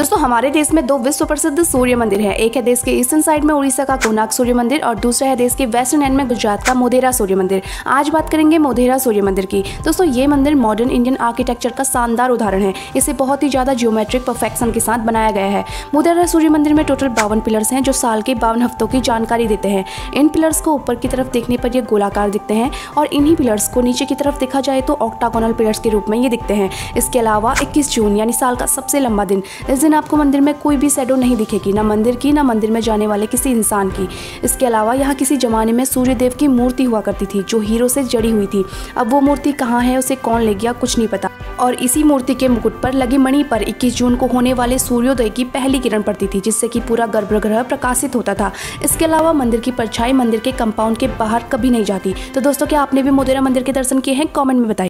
दोस्तों, हमारे देश में दो विश्व प्रसिद्ध सूर्य मंदिर है। एक है देश के ईस्टर्न साइड में उड़ीसा का कोनाक सूर्य मंदिर और दूसरा है देश के वेस्टर्न एंड में गुजरात का मोधेरा सूर्य मंदिर। आज बात करेंगे मोधेरा सूर्य मंदिर की। दोस्तों, ये मंदिर मॉडर्न इंडियन आर्किटेक्चर का शानदार उदाहरण है। इसे बहुत ही ज़्यादा जियोमेट्रिक परफेक्शन के साथ बनाया गया है। मोधेरा सूर्य मंदिर में टोटल बावन पिलर्स हैं, जो साल के बावन हफ्तों की जानकारी देते हैं। इन पिलर्स को ऊपर की तरफ़ देखने पर ये गोलाकार दिखते हैं और इन्हीं पिलर्स को नीचे की तरफ़ देखा जाए तो ऑक्टागोनल पिलर्स के रूप में ये दिखते हैं। इसके अलावा इक्कीस जून, यानी साल का सबसे लंबा दिन, इस दिन आपको मंदिर में कोई भी सैडो नहीं दिखेगी, ना मंदिर की, ना मंदिर में जाने वाले किसी इंसान की। इसके अलावा यहाँ किसी जमाने में सूर्य देव की मूर्ति हुआ करती थी, जो हीरो से जड़ी हुई थी। अब वो मूर्ति कहाँ है, उसे कौन ले गया, कुछ नहीं पता। और इसी मूर्ति के मुकुट पर, लगी मणि पर 21 जून को होने वाले सूर्योदय की पहली किरण पड़ती थी, जिससे कि पूरा गर्भगृह प्रकाशित होता था। इसके अलावा मंदिर की परछाई मंदिर के कंपाउंड के बाहर कभी नहीं जाती। तो दोस्तों, क्या आपने भी मोदेरा मंदिर के दर्शन किए हैं? कमेंट में बताइए।